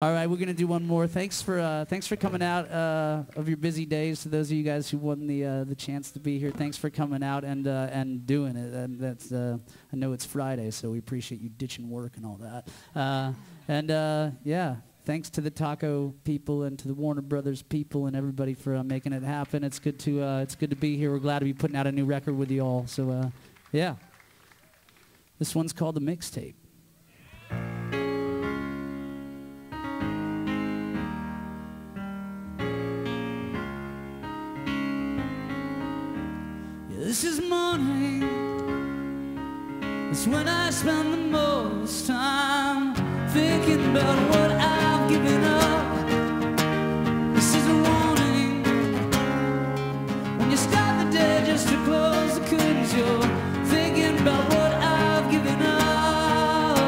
All right, we're gonna do one more. Thanks for uh, thanks for coming out uh, of your busy days. To those of you guys who won the uh, the chance to be here, thanks for coming out and uh, and doing it. And that's uh, I know it's Friday, so we appreciate you ditching work and all that. Uh, and yeah, thanks to the Taco people and to the Warner Brothers people and everybody for making it happen. It's good to it's good to be here. We're glad to be putting out a new record with you all. So yeah, this one's called the Mixed Tape. This is morning. It's when I spend the most time thinking about what I've given up. This is a warning. When you start the day just to close the curtains, you're thinking about what I've given up.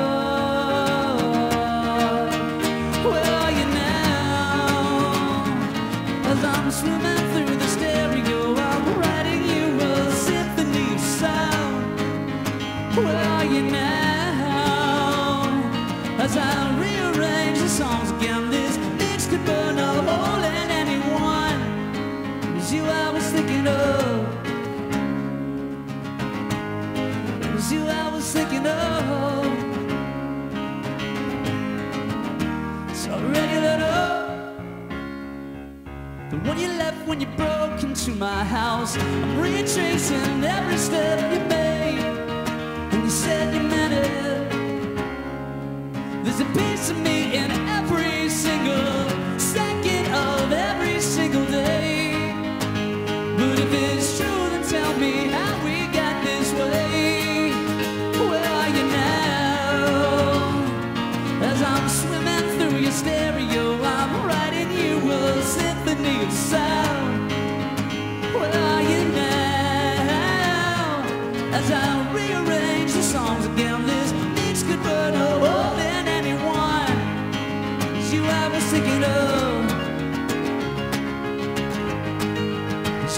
Where are you now? As I'm swimming Where are you now? As I rearrange the songs again, this mix could burn a hole in anyone. It was you I was thinking of. It was you I was thinking of. So regular. The one you left when you broke into my house. I'm retracing every step you made.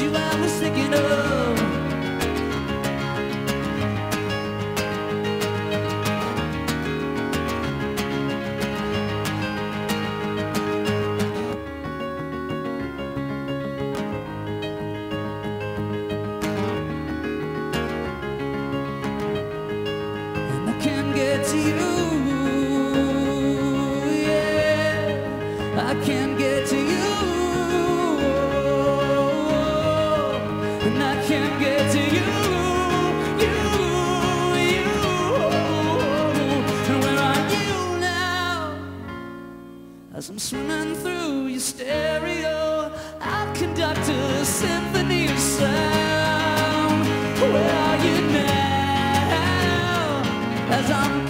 You I was thinking of. Get to you. Yeah, I can't get to you. And I can't get to you. You, you. And where are you now? As I'm swimming through your stereo, I'll conduct a symphony of sound.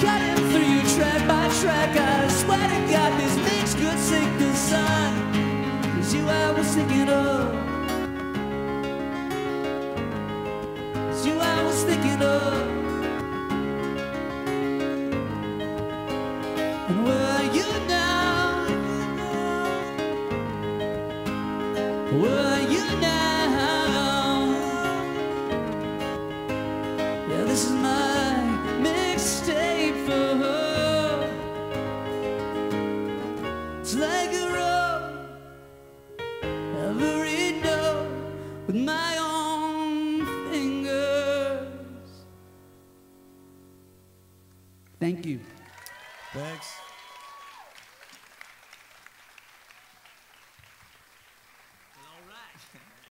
Cutting through you track by track, I swear to God this mix could sink the sun. It's you I was thinking of. You I was thinking of. And where are you now? Where are you now? With my own fingers. Thank you. Thanks.